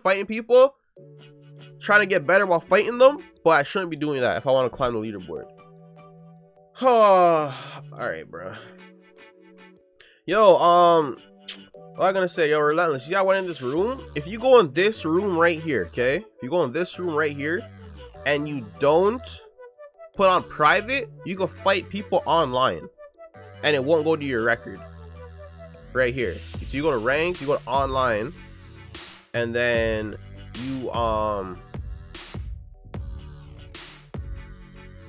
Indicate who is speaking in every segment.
Speaker 1: fighting people, trying to get better while fighting them, but I shouldn't be doing that if I want to climb the leaderboard. Oh, all right, bro. Yo, um, what I'm gonna say, yo, relentless. See, I went in this room. If you go in this room right here, okay? If you go in this room right here, and you don't put on private, you can fight people online, and it won't go to your record. Right here. So you go to rank, you go to online, and then you um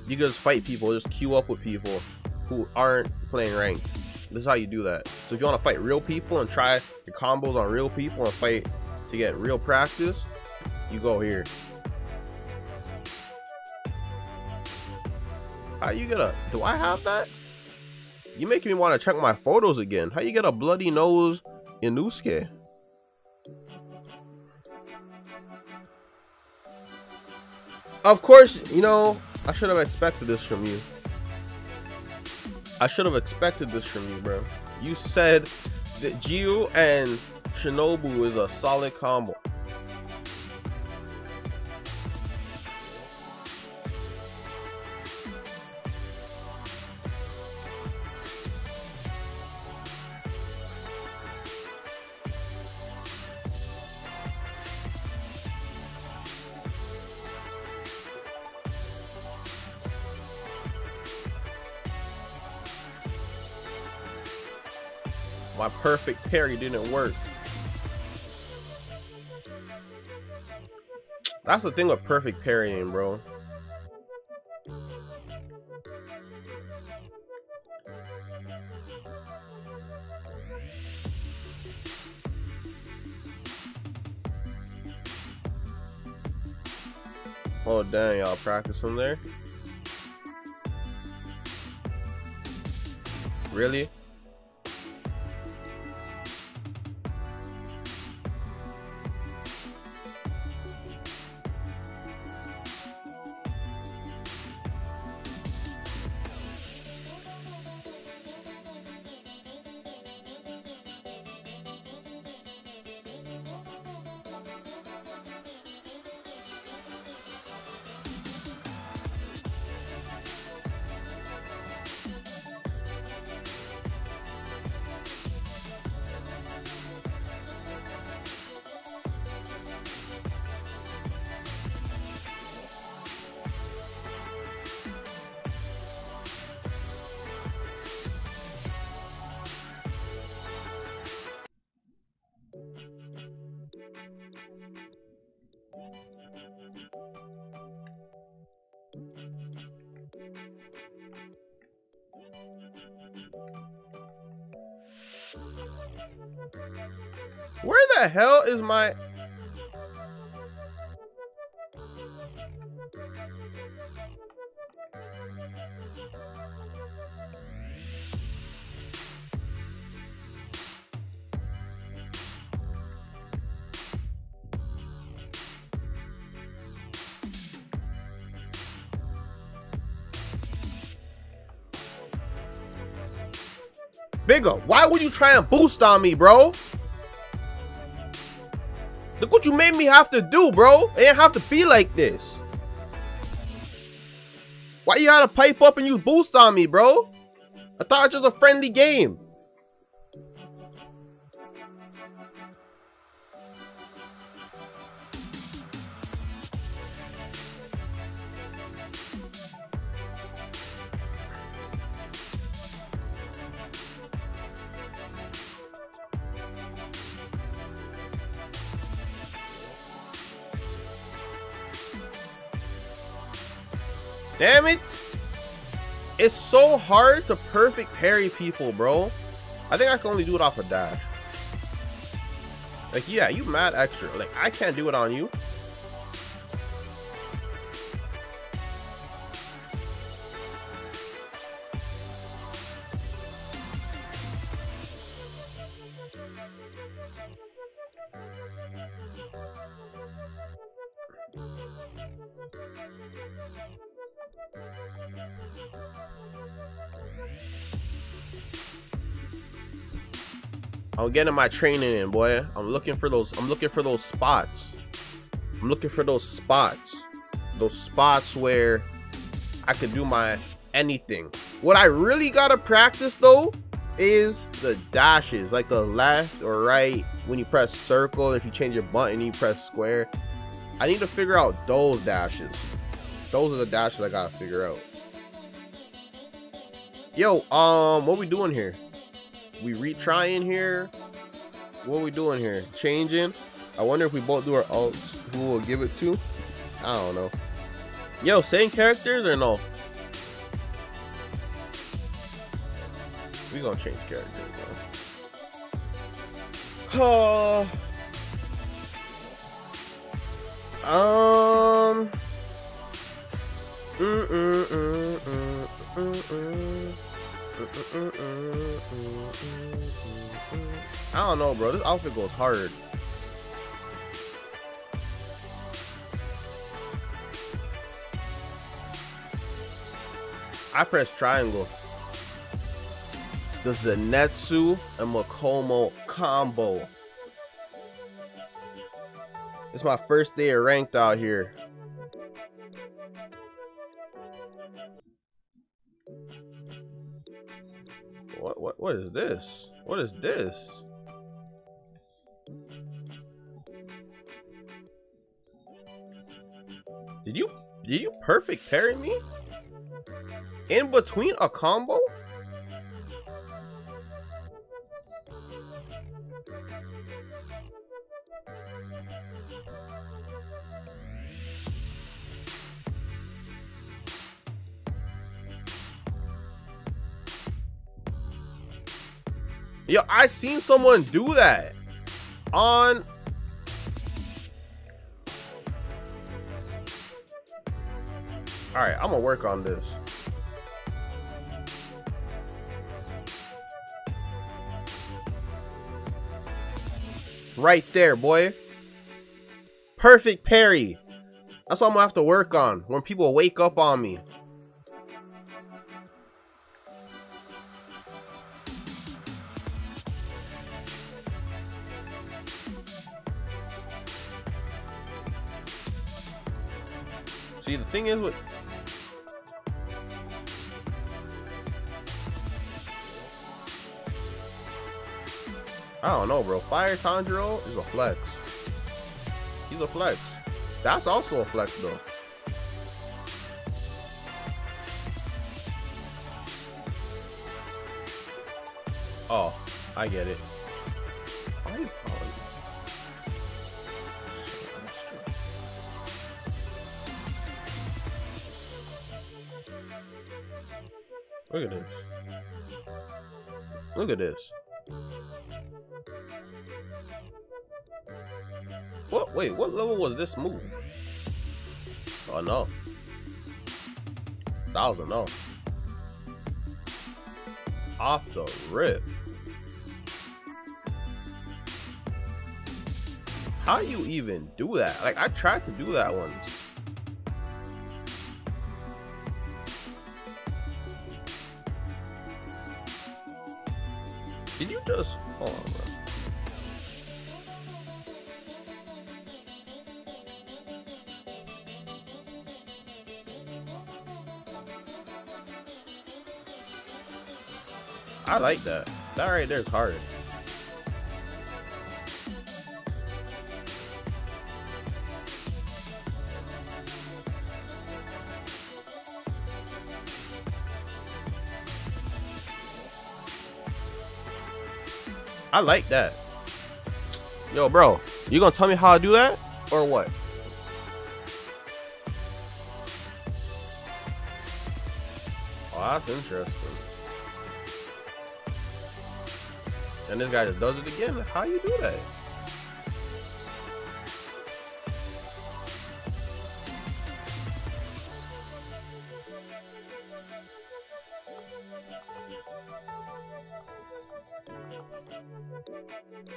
Speaker 1: you can just fight people, just queue up with people who aren't playing ranked. This is how you do that. So if you want to fight real people and try your combos on real people and fight to get real practice, you go here. How you gonna Do I have that? You making me want to check my photos again. How you get a bloody nose Inosuke? Of course, you know, I should have expected this from you. I should have expected this from you, bro. You said that Giyu and Shinobu is a solid combo. My perfect parry didn't work. That's the thing with perfect parrying, bro. Oh dang, y'all practice from there? Really? Where the hell is my... Bigger, why would you try and boost on me, bro? Look what you made me have to do, bro. It didn't have to be like this. Why you gotta pipe up and use boost on me, bro? I thought it was just a friendly game. Damn it. It's so hard to perfect parry people, bro. I think I can only do it off a dash. Like, yeah, you mad extra. Like, I can't do it on you. Getting my training in, boy. I'm looking for those. I'm looking for those spots. I'm looking for those spots. Those spots where I can do my anything. What I really gotta practice though is the dashes, like the left or right when you press circle. If you change your button, you press square. I need to figure out those dashes. Those are the dashes I gotta figure out. Yo, um, what we doing here? We retrying here? What we doing here? Changing? I wonder if we both do our alts, who will give it to? I don't know. Yo, same characters or no? We gonna change characters, bro. Oh. um. Mm -mm -mm don't know, bro. This outfit goes hard. I press triangle. The Zenitsu and Makomo combo. It's my first day of ranked out here. What what what is this? What is this? Did you did you perfect parry me? In between a combo? Yo, I seen someone do that on All right, I'm gonna work on this. Right there, boy. Perfect parry. That's what I'm gonna have to work on when people wake up on me. See, the thing is with I don't know, bro. Fire Tanjiro is a flex. He's a flex. That's also a flex, though. Oh, I get it. Look at this. Look at this. What? Wait, what level was this move? Oh no. That was enough. Off the rip. How you even do that? Like I tried to do that once. Did you just hold on, bro? I like that. That right there is hard. I like that. Yo, bro, you gonna tell me how to do that or what? Oh, that's interesting. And this guy just does it again. How you do that?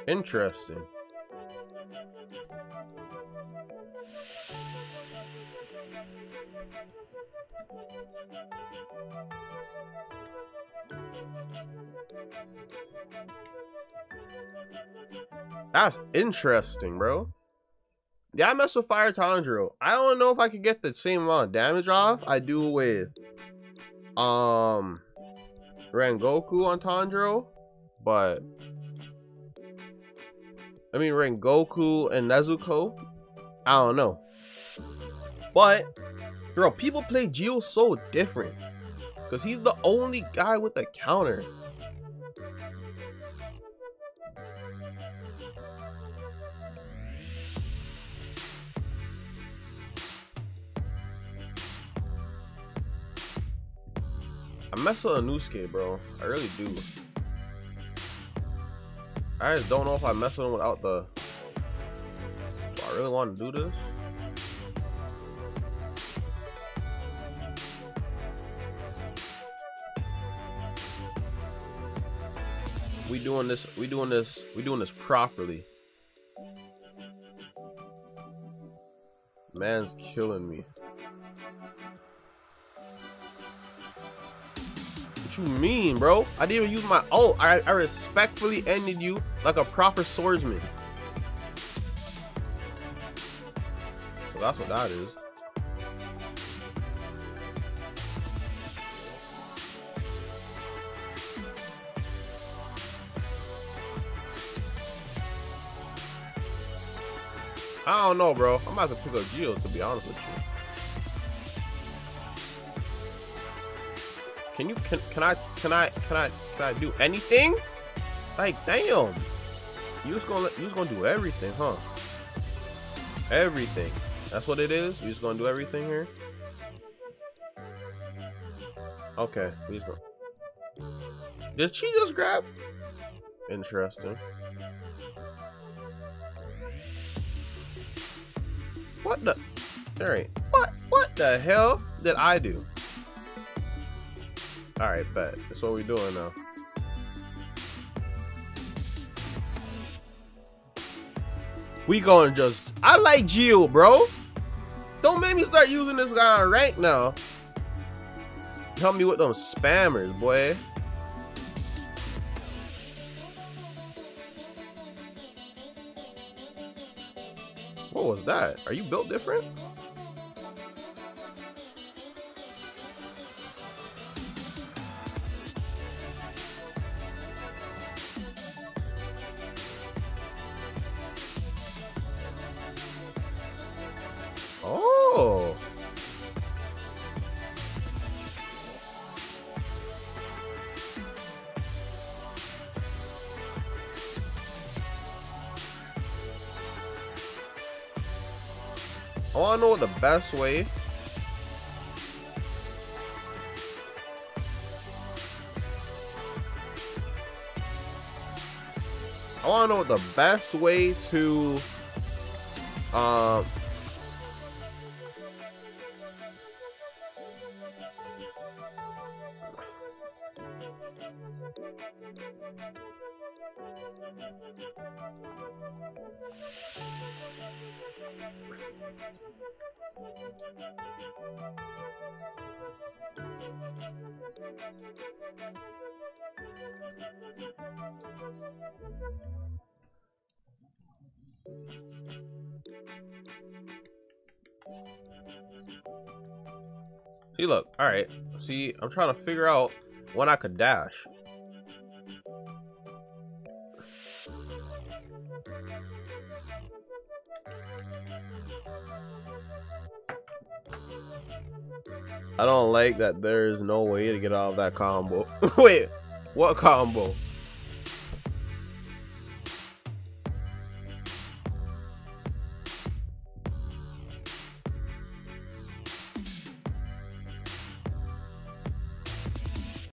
Speaker 1: Interesting. That's interesting, bro. Yeah, I mess with Fire Tanjiro. I don't know if I could get the same amount of damage off I do with um Rengoku on Tanjiro, but I mean Rengoku and Nezuko. I don't know. But bro, people play Giyu so different. Cause he's the only guy with a counter. I mess with Inosuke, bro. I really do. I just don't know if I mess with him without the... Do I really want to do this? We doing this, we doing this, we doing this properly. Man's killing me. You mean, bro? I didn't even use my ult. I, I respectfully ended you like a proper swordsman. So that's what that is. I don't know, bro. I'm about to pick up Giyu, to be honest with you. Can you can can I can I can I can I do anything? Like damn. You just gonna you just gonna do everything, huh? Everything. That's what it is? You just gonna do everything here? Okay, please go. Did she just grab? Interesting. What the? Alright. What? What the hell did I do? Alright, bet. That's what we're doing now. We gonna just... I like Giyu, bro. Don't make me start using this guy on rank now. Help me with them spammers, boy. What was that? Are you built different? To know the best way. I want to know the best way to uh, See, look. All right. See, I'm trying to figure out when I could dash. I don't like that there's no way to get out of that combo. Wait, what combo?